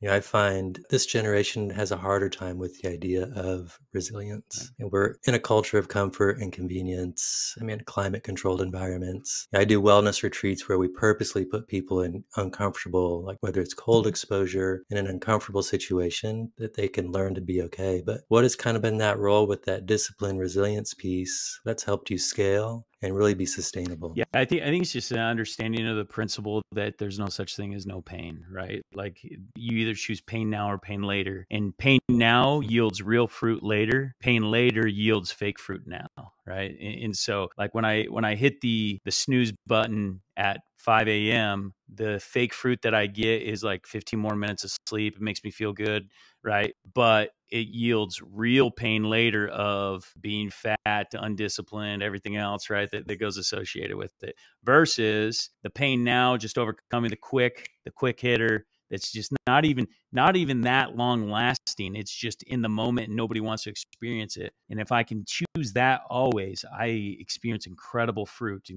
Yeah, I find this generation has a harder time with the idea of resilience. And we're in a culture of comfort and convenience. I mean, climate controlled environments. I do wellness retreats where we purposely put people in uncomfortable, like whether it's cold mm-hmm. exposure in an uncomfortable situation, that they can learn to be okay. But what has kind of been that role with that discipline resilience piece that's helped you scale and really be sustainable. Yeah, I think I think it's just an understanding of the principle that there's no such thing as no pain, right? Like you either choose pain now or pain later. And pain now yields real fruit later. Pain later yields fake fruit now, right? And, and so like when I when I hit the the snooze button at 5 a.m., the fake fruit that I get is like 15 more minutes of sleep. It makes me feel good, right? But it yields real pain later of being fat, undisciplined, everything else, right? That, that goes associated with it versus the pain now, just overcoming the quick, the quick hitter, it's just not even not even that long lasting it's just in the moment and nobody wants to experience it and if i can choose that always i experience incredible fruit